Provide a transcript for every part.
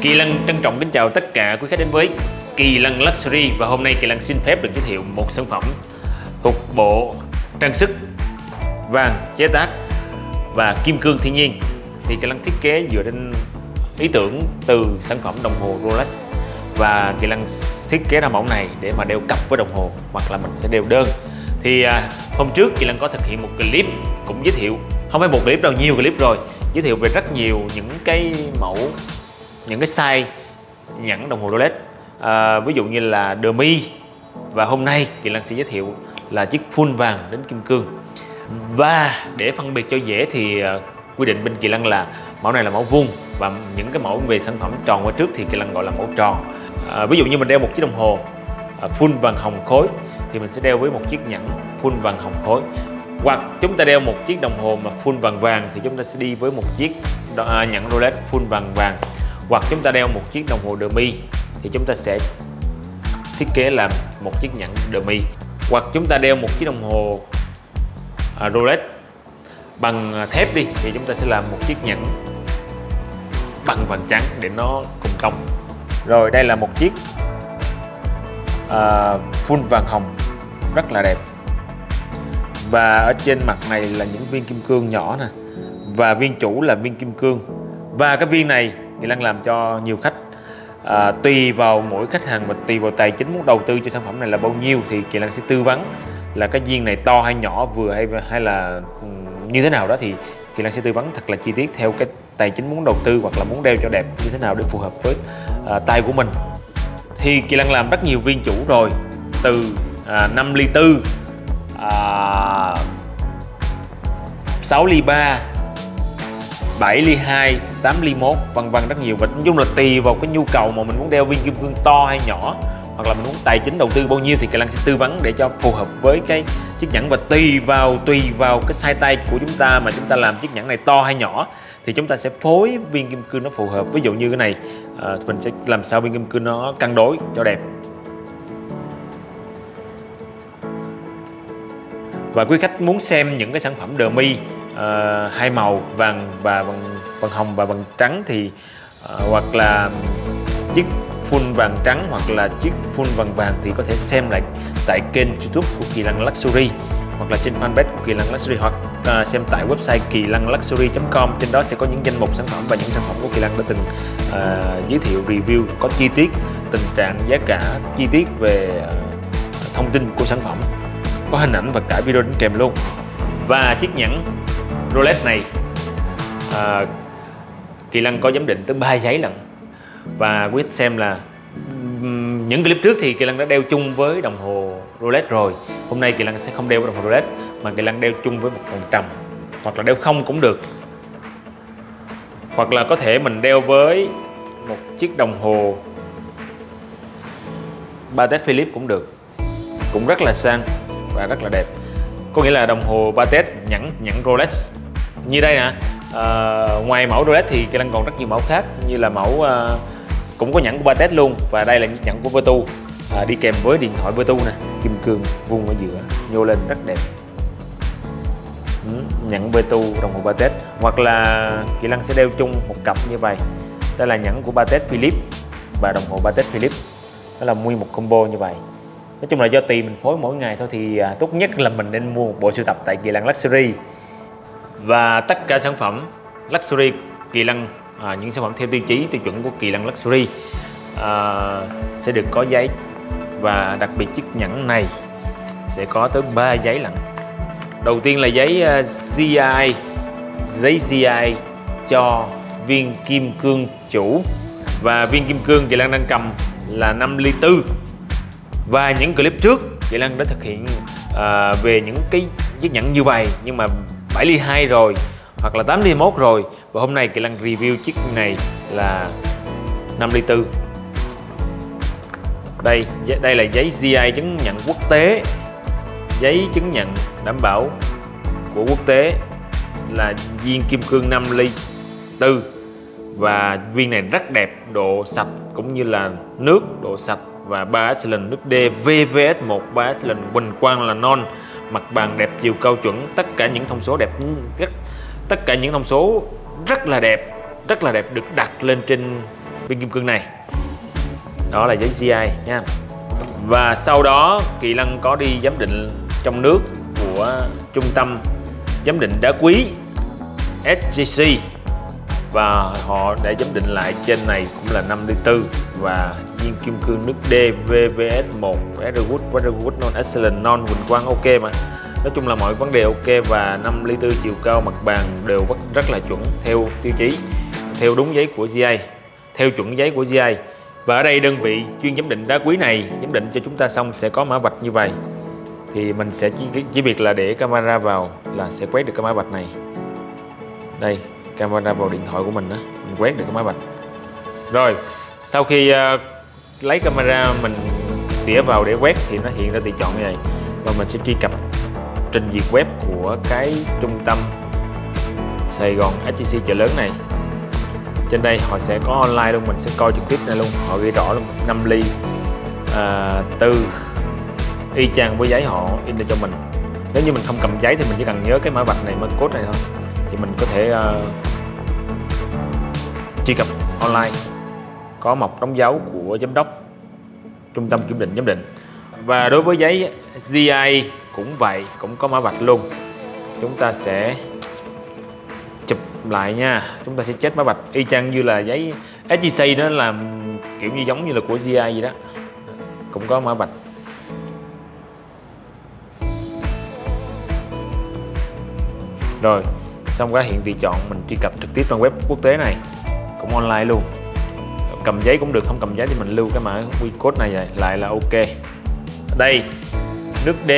Kỳ Lân trân trọng kính chào tất cả quý khách đến với Kỳ Lân Luxury và hôm nay Kỳ Lân xin phép được giới thiệu một sản phẩm thuộc bộ trang sức vàng chế tác và kim cương thiên nhiên. Thì Kỳ Lân thiết kế dựa trên ý tưởng từ sản phẩm đồng hồ Rolex và Kỳ Lân thiết kế ra mẫu này để mà đeo cặp với đồng hồ hoặc là mình sẽ đeo đơn. Thì à, hôm trước Kỳ Lân có thực hiện một clip cũng giới thiệu không phải một clip đâu nhiều clip rồi giới thiệu về rất nhiều những cái mẫu những cái size nhẫn đồng hồ Rolex. À, ví dụ như là demi và hôm nay Kỳ Lân sẽ giới thiệu là chiếc full vàng đến kim cương. Và để phân biệt cho dễ thì à, quy định bên Kỳ Lân là mẫu này là mẫu vuông. Và những cái mẫu về sản phẩm tròn qua trước thì Kỳ Lân gọi là mẫu tròn à, ví dụ như mình đeo một chiếc đồng hồ à, full vàng hồng khối thì mình sẽ đeo với một chiếc nhẫn full vàng hồng khối. Hoặc chúng ta đeo một chiếc đồng hồ mà full vàng vàng thì chúng ta sẽ đi với một chiếc à, nhẫn Rolex full vàng vàng. Hoặc chúng ta đeo một chiếc đồng hồ demi thì chúng ta sẽ thiết kế làm một chiếc nhẫn demi hoặc chúng ta đeo một chiếc đồng hồ à, Rolex bằng thép đi thì chúng ta sẽ làm một chiếc nhẫn bằng vàng trắng để nó cùng tông rồi đây là một chiếc uh, full vàng hồng rất là đẹp. Và ở trên mặt này là những viên kim cương nhỏ nè. Và viên chủ là viên kim cương. Và cái viên này Kỳ đang làm cho nhiều khách à, tùy vào mỗi khách hàng và tùy vào tài chính muốn đầu tư cho sản phẩm này là bao nhiêu thì Kỳ Lân sẽ tư vấn là cái viên này to hay nhỏ vừa hay hay là ừ, như thế nào đó thì Kỳ Lan sẽ tư vấn thật là chi tiết theo cái tài chính muốn đầu tư hoặc là muốn đeo cho đẹp như thế nào để phù hợp với à, uh, tay của mình. Thì Kỳ Lan làm rất nhiều viên chủ rồi từ à, uh, 5 ly 4 uh, 6 ly 3 7 ly 2, 8 ly 1 vân vân rất nhiều. Và nói chung là tùy vào cái nhu cầu mà mình muốn đeo viên kim cương to hay nhỏ hoặc là mình muốn tài chính đầu tư bao nhiêu thì Kỳ Lân sẽ tư vấn để cho phù hợp với cái chiếc nhẫn và tùy vào tùy vào cái size tay của chúng ta mà chúng ta làm chiếc nhẫn này to hay nhỏ thì chúng ta sẽ phối viên kim cương nó phù hợp. Ví dụ như cái này à, mình sẽ làm sao viên kim cương nó cân đối cho đẹp. Và quý khách muốn xem những cái sản phẩm demi uh, à, hai màu vàng và vàng vàng hồng và vàng trắng thì uh, hoặc là chiếc full vàng trắng hoặc là chiếc full vàng vàng thì có thể xem lại tại kênh youtube của Kỳ Lăng Luxury hoặc là trên fanpage của Kỳ Lăng Luxury hoặc à, xem tại website kỳ lăng luxury.com trên đó sẽ có những danh mục sản phẩm và những sản phẩm của Kỳ Lăng đã từng à, giới thiệu review có chi tiết tình trạng giá cả chi tiết về à, thông tin của sản phẩm có hình ảnh và cả video đính kèm luôn. Và chiếc nhẫn Rolex này à, Kỳ Lăng có giám định tới 3 giấy lần và quý khách xem là những clip trước thì Kỳ lăng đã đeo chung với đồng hồ Rolex rồi. Hôm nay Kỳ lăng sẽ không đeo với đồng hồ Rolex mà Kỳ lăng đeo chung với một vòng trầm. Hoặc là đeo không cũng được. Hoặc là có thể mình đeo với một chiếc đồng hồ Patek Philippe cũng được. Cũng rất là sang và rất là đẹp. Có nghĩa là đồng hồ Patek nhẫn nhẫn Rolex. Như đây nè à, À, ngoài mẫu Rolex thì Kỳ lân còn rất nhiều mẫu khác như là mẫu à, cũng có nhẫn của Patek luôn và đây là nhẫn của Vertu. À, đi kèm với điện thoại Vertu nè kim cương vuông ở giữa nhô lên rất đẹp. Ừ, nhẫn Vertu đồng hồ Patek. Hoặc là Kỳ Lân sẽ đeo chung một cặp như vậy. Đây là nhẫn của Patek Philippe và đồng hồ Patek Philippe. Đó là nguyên một combo như vậy. Nói chung là do tùy mình phối mỗi ngày thôi thì à, tốt nhất là mình nên mua một bộ sưu tập tại Kỳ Lân Luxury và tất cả sản phẩm Luxury Kỳ Lân à, những sản phẩm theo tiêu chí tiêu chuẩn của Kỳ Lân Luxury à, sẽ được có giấy. Và đặc biệt chiếc nhẫn này sẽ có tới 3 giấy lận. Đầu tiên là giấy à, GI giấy GI cho viên kim cương chủ. Và viên kim cương Kỳ Lân đang cầm là 5 ly tư. Và những clip trước Chị Lân đã thực hiện uh, về những cái chiếc nhẫn như vậy. Nhưng mà 7 ly 2 rồi, hoặc là 8 ly 1 rồi. Và hôm nay Kỳ Lăng review chiếc này là 5 ly 4 đây đây là giấy GI chứng nhận quốc tế. Giấy chứng nhận đảm bảo của quốc tế là viên kim cương 5 ly 4 và viên này rất đẹp, độ sạch cũng như là nước, độ sạch. Và 3 excellent nước D VVS 1 3 excellent bình quang là non mặt bàn đẹp, chiều cao chuẩn, tất cả những thông số đẹp, rất, tất cả những thông số rất là đẹp, rất là đẹp được đặt lên trên viên kim cương này. Đó là giấy CI nha. Và sau đó, Kỳ Lân có đi giám định trong nước của trung tâm giám định đá quý SGC và họ đã giám định lại trên này cũng là 54 và viên kim cương nước D VVS1 very good good non excellent non huỳnh quang ok mà. Nói chung là mọi vấn đề ok và 54 chiều cao mặt bàn đều rất là chuẩn theo tiêu chí theo đúng giấy của GI theo chuẩn giấy của GI và ở đây đơn vị chuyên giám định đá quý này giám định cho chúng ta xong sẽ có mã vạch như vậy. Thì mình sẽ chỉ, chỉ việc là để camera vào là sẽ quét được cái mã vạch này. Đây camera vào điện thoại của mình á mình quét được cái mã vạch rồi sau khi uh, lấy camera mình tỉa vào để quét thì nó hiện ra tùy chọn như này và mình sẽ truy cập trình duyệt web của cái trung tâm Sài Gòn HTC chợ lớn này. Trên đây họ sẽ có online luôn mình sẽ coi trực tiếp này luôn. Họ ghi rõ luôn 5 ly ờ, à, tư y chang với giấy họ in ra cho mình. Nếu như mình không cầm giấy thì mình chỉ cần nhớ cái mã vạch này mã code này thôi. Thì mình có thể uh, truy cập online, có mọc đóng dấu của giám đốc trung tâm kiểm định giám định. Và đối với giấy GI cũng vậy, cũng có mã vạch luôn. Chúng ta sẽ chụp lại nha. Chúng ta sẽ chết mã vạch y chang như là giấy SGC nó làm kiểu như giống như là của GI vậy đó. Cũng có mã vạch. Rồi, xong cái hiện tùy chọn mình truy cập trực tiếp trang web quốc tế này cũng online luôn. Cầm giấy cũng được không cầm giấy thì mình lưu cái mã quy code này lại, lại là ok. Đây nước D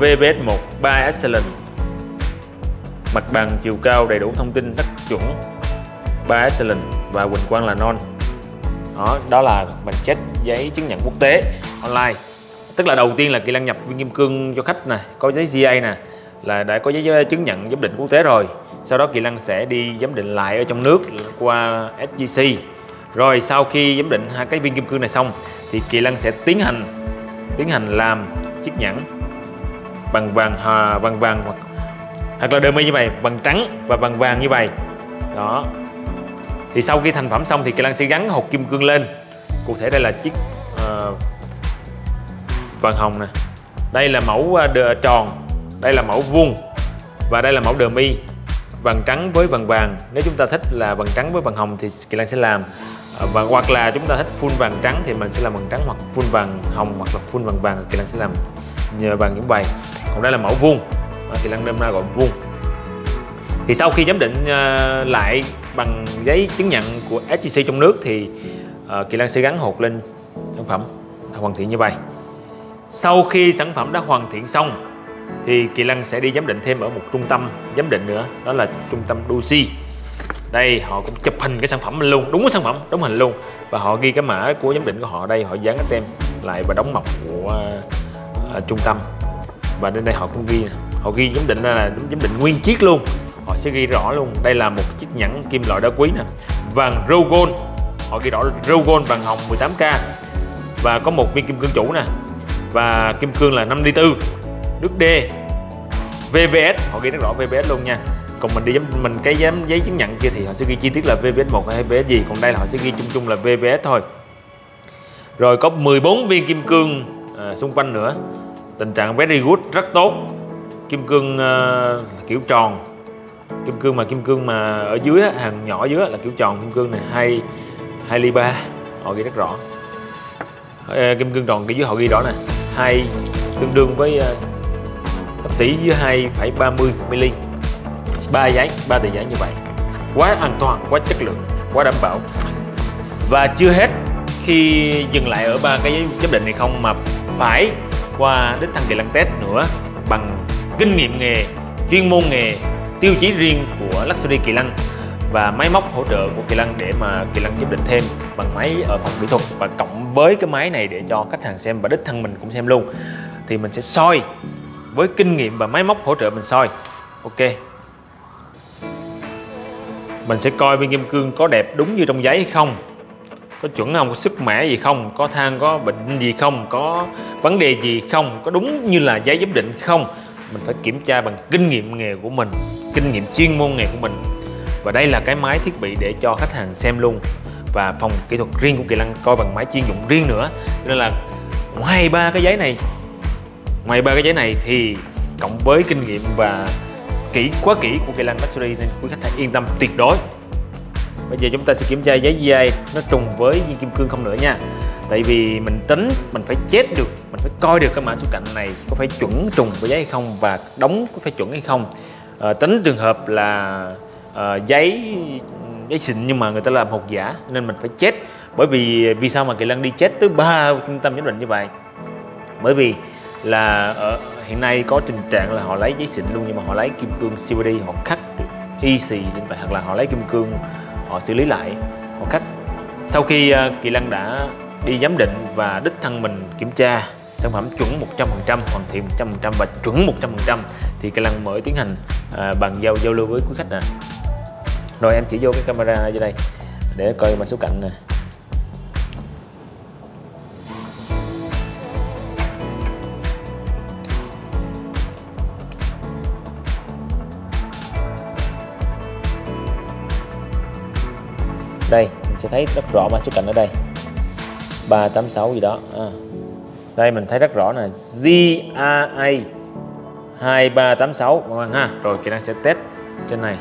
VBS1 3 Excellent. Mặt bằng chiều cao đầy đủ thông tin rất chuẩn 3 Excellent và Quỳnh Quang là non. Đó, đó là mình check giấy chứng nhận quốc tế online. Tức là đầu tiên là kỹ năng nhập viên kim cương cho khách nè có giấy GA nè là đã có giấy chứng nhận giám định quốc tế rồi. Sau đó kỳ lân sẽ đi giám định lại ở trong nước qua SGC rồi sau khi giám định hai cái viên kim cương này xong thì kỳ lân sẽ tiến hành tiến hành làm chiếc nhẫn bằng vàng hà bằng vàng hoặc hoặc là mi như vậy bằng trắng và bằng vàng như vậy. Đó. Thì sau khi thành phẩm xong thì kỳ lân sẽ gắn hột kim cương lên. Cụ thể đây là chiếc uh, vàng hồng nè. Đây là mẫu uh, tròn đây là mẫu vuông và đây là mẫu đờ mi. Vàng trắng với vàng vàng. Nếu chúng ta thích là vàng trắng với vàng hồng thì kỳ lan sẽ làm. À, và hoặc là chúng ta thích full vàng trắng thì mình sẽ làm vàng trắng hoặc full vàng hồng hoặc là full vàng vàng. Kỳ lan sẽ làm nhờ vàng những bài. Còn đây là mẫu vuông. À, kỳ lan đem ra gọi vuông. Thì sau khi giám định à, lại bằng giấy chứng nhận của SGC trong nước thì Kỳ Lan sẽ gắn hột lên sản phẩm, hoàn thiện như vậy. Sau khi sản phẩm đã hoàn thiện xong thì Kỳ Lân sẽ đi giám định thêm ở một trung tâm giám định nữa đó là trung tâm Doji. Đây họ cũng chụp hình cái sản phẩm luôn đúng cái sản phẩm đúng hình luôn. Và họ ghi cái mã của giám định của họ đây họ dán cái tem lại và đóng mộc của uh, trung tâm. Và bên đây họ cũng ghi họ ghi giám định là giám định nguyên chiếc luôn. Họ sẽ ghi rõ luôn. Đây là một chiếc nhẫn kim loại đá quý nè vàng Rogon họ ghi rõ Rogon vàng hồng 18k và có một viên kim cương chủ nè. Và kim cương là 5 4 nước D. VVS họ ghi rất rõ VVS luôn nha. Còn mình đi giám mình cái giám giấy chứng nhận kia thì họ sẽ ghi chi tiết là VVS 1 hay VVS gì. Còn đây là họ sẽ ghi chung chung là VVS thôi. Rồi có 14 viên kim cương à, xung quanh nữa. Tình trạng very good rất tốt. Kim cương uh, kiểu tròn. Kim cương mà kim cương mà ở dưới hàng nhỏ dưới là kiểu tròn. Kim cương này hai hai ly ba. Họ ghi rất rõ. À, kim cương tròn cái dưới họ ghi rõ nè. Hai tương đương với uh, thập sĩ dưới 2,30 mm ba giấy ba tờ giấy như vậy. Quá an toàn quá chất lượng quá đảm bảo. Và chưa hết khi dừng lại ở ba cái giám định này không mà phải qua đích thằng kỳ lân test nữa bằng kinh nghiệm nghề chuyên môn nghề tiêu chí riêng của Luxury Kỳ Lân và máy móc hỗ trợ của Kỳ Lân để mà Kỳ Lân giám định thêm bằng máy ở phòng kỹ thuật. Và cộng với cái máy này để cho khách hàng xem và đích thân mình cũng xem luôn thì mình sẽ soi với kinh nghiệm và máy móc hỗ trợ mình soi. Ok. Mình sẽ coi viên kim cương có đẹp đúng như trong giấy hay không. Có chuẩn không? Có sức mẻ gì không? Có than có bệnh gì không? Có vấn đề gì không? Có đúng như là giấy giám định không? Mình phải kiểm tra bằng kinh nghiệm nghề của mình, kinh nghiệm chuyên môn nghề của mình. Và đây là cái máy thiết bị để cho khách hàng xem luôn. Và phòng kỹ thuật riêng của kỳ lăng coi bằng máy chuyên dụng riêng nữa. Cho nên là hai ba cái giấy này ngoài ba cái giấy này thì cộng với kinh nghiệm và kỹ quá kỹ của cây lan luxury nên quý khách hãy yên tâm tuyệt đối. Bây giờ chúng ta sẽ kiểm tra giấy dai nó trùng với viên kim cương không nữa nha. Tại vì mình tính mình phải chết được mình phải coi được cái mã số cạnh này có phải chuẩn trùng với giấy hay không và đóng có phải chuẩn hay không. À, tính trường hợp là à, giấy giấy xịn nhưng mà người ta làm hộp giả nên mình phải chết bởi vì vì sao mà kỳ lân đi chết tới ba trung tâm giám định như vậy? Bởi vì là ở hiện nay có tình trạng là họ lấy giấy xịn luôn nhưng mà họ lấy kim cương CVD họ khắc y xì lên vậy hoặc là họ lấy kim cương họ xử lý lại họ cắt sau khi uh, kỳ lăng đã đi giám định và đích thân mình kiểm tra sản phẩm chuẩn 100% hoàn thiện 100% và chuẩn 100% thì kỳ lăng mới tiến hành uh, bàn giao giao lưu với quý khách nè. Rồi em chỉ vô cái camera ở đây để coi mã số cạnh nè. Đây, mình sẽ thấy rất rõ mã số cạnh ở đây. 386 gì đó à. đây, mình thấy rất rõ là GAA 2386 các ha. Rồi kỹ năng sẽ test trên này.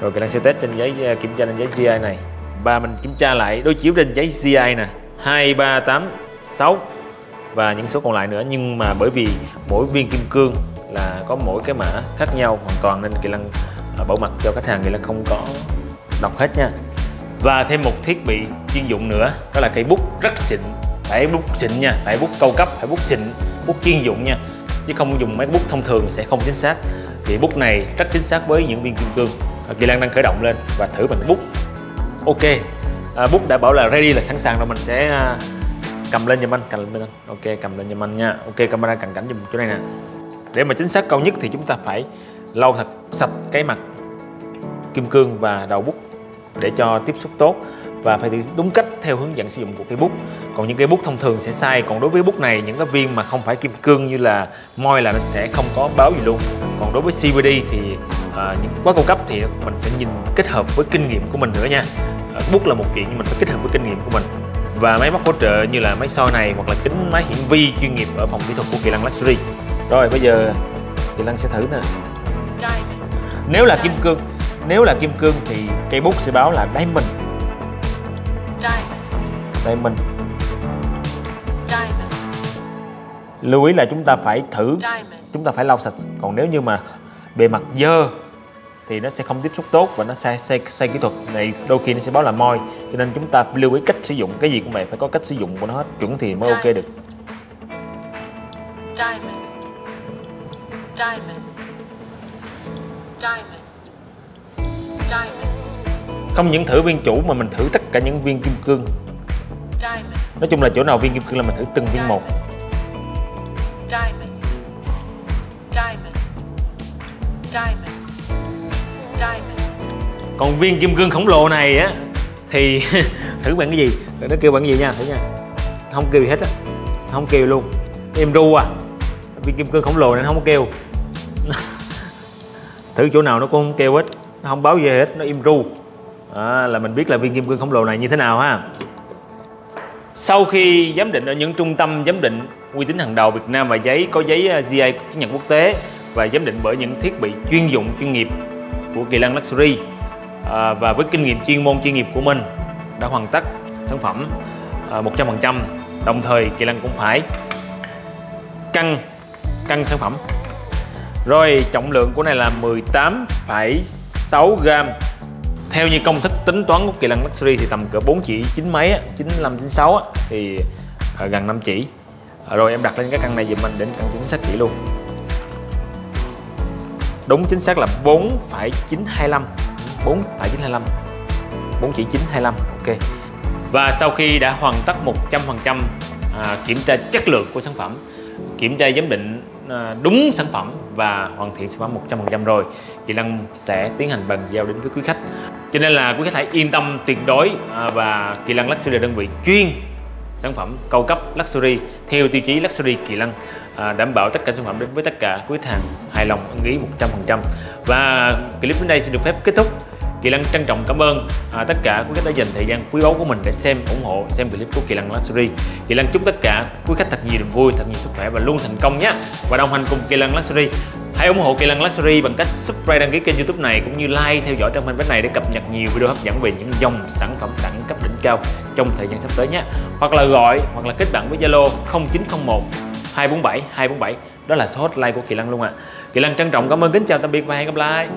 Rồi kỹ năng sẽ test trên giấy à, kiểm tra trên giấy GI này. Và mình kiểm tra lại đối chiếu trên giấy GI nè. 2386 và những số còn lại nữa. Nhưng mà bởi vì mỗi viên kim cương là có mỗi cái mã khác nhau hoàn toàn, nên kỹ năng à, bảo mật cho khách hàng kỹ năng không có đọc hết nha và thêm một thiết bị chuyên dụng nữa đó là cây bút rất xịn. Phải bút xịn nha phải bút cao cấp phải bút xịn bút chuyên dụng nha. Chứ không dùng máy bút thông thường sẽ không chính xác. Thì bút này rất chính xác với những viên kim cương. Kỳ Lan đang khởi động lên và thử bằng bút. Ok à, bút đã bảo là ready là sẵn sàng rồi mình sẽ à, cầm lên giùm anh cầm lên anh. Ok cầm lên giùm anh nha. Ok camera cận cảnh giùm chỗ này nè. Để mà chính xác cao nhất thì chúng ta phải lau thật sạch cái mặt kim cương và đầu bút để cho tiếp xúc tốt và phải đúng cách theo hướng dẫn sử dụng của cây bút. Còn những cây bút thông thường sẽ sai còn đối với bút này những cái viên mà không phải kim cương như là moi là nó sẽ không có báo gì luôn. Còn đối với CVD thì à, những quá cao cấp thì mình sẽ nhìn kết hợp với kinh nghiệm của mình nữa nha. À, bút là một chuyện nhưng mình phải kết hợp với kinh nghiệm của mình. Và máy móc hỗ trợ như là máy soi này hoặc là kính máy hiển vi chuyên nghiệp ở phòng kỹ thuật của Kỳ Lăng Luxury. Rồi bây giờ Kỳ Lăng sẽ thử nè. Nếu là kim cương nếu là kim cương thì cây bút sẽ báo là diamond. Diamond. Lưu ý là chúng ta phải thử. Chúng ta phải lau sạch. Còn nếu như mà bề mặt dơ thì nó sẽ không tiếp xúc tốt và nó sai sai, sai kỹ thuật. Này đôi khi nó sẽ báo là moi. Cho nên chúng ta lưu ý cách sử dụng. Cái gì cũng vậy phải có cách sử dụng của nó hết. Chuẩn thì mới ok được. Không những thử viên chủ mà mình thử tất cả những viên kim cương. Nói chung là chỗ nào viên kim cương là mình thử từng viên một. Còn viên kim cương khổng lồ này á, thì thử bằng cái gì? Nó kêu bằng cái gì nha, thử nha. Không kêu gì hết á. Không kêu luôn. Em ru à. Viên kim cương khổng lồ này nó không kêu. Thử chỗ nào nó cũng không kêu hết. Nó không báo gì hết, nó im ru à, là mình biết là viên kim cương khổng lồ này như thế nào ha. Sau khi giám định ở những trung tâm giám định uy tín hàng đầu Việt Nam và giấy có giấy à, GI chứng nhận quốc tế và giám định bởi những thiết bị chuyên dụng chuyên nghiệp của Kỳ Lân Luxury à, và với kinh nghiệm chuyên môn chuyên nghiệp của mình đã hoàn tất sản phẩm à, 100% đồng thời Kỳ Lân cũng phải cân cân sản phẩm. Rồi trọng lượng của này là 18,6 gram theo như công thức tính toán của kỳ lân luxury thì tầm cỡ 4 chỉ chín mấy á, 95 96 á, thì à, gần 5 chỉ. À, rồi em đặt lên cái căn này dùm anh đến căn chính xác chỉ luôn. Đúng chính xác là 4,925 4,925 4 chỉ 925 ok. Và sau khi đã hoàn tất 100% à, kiểm tra chất lượng của sản phẩm kiểm tra giám định À, đúng sản phẩm và hoàn thiện sản phẩm 100% rồi Kỳ Lân sẽ tiến hành bàn giao đến với quý khách. Cho nên là quý khách hãy yên tâm tuyệt đối à, và Kỳ Lân Luxury là đơn vị chuyên sản phẩm cao cấp luxury theo tiêu chí luxury Kỳ Lân à, đảm bảo tất cả sản phẩm đến với tất cả quý khách hàng hài lòng ưng ý 100% và clip đến đây xin được phép kết thúc. Kỳ Lăng trân trọng cảm ơn à, tất cả quý khách đã dành thời gian quý báu của mình để xem ủng hộ xem clip của Kỳ Lăng Luxury. Kỳ Lăng chúc tất cả quý khách thật nhiều niềm vui, thật nhiều sức khỏe và luôn thành công nhé. Và đồng hành cùng Kỳ Lăng Luxury. Hãy ủng hộ Kỳ Lăng Luxury bằng cách subscribe đăng ký kênh YouTube này cũng như like theo dõi trang fanpage này để cập nhật nhiều video hấp dẫn về những dòng sản phẩm đẳng cấp đỉnh cao trong thời gian sắp tới nhé. Hoặc là gọi hoặc là kết bạn với Zalo 0901 247 247 đó là số hotline của Kỳ Lăng luôn ạ. À. Kỳ Lăng trân trọng cảm ơn kính chào tạm biệt và hẹn gặp lại.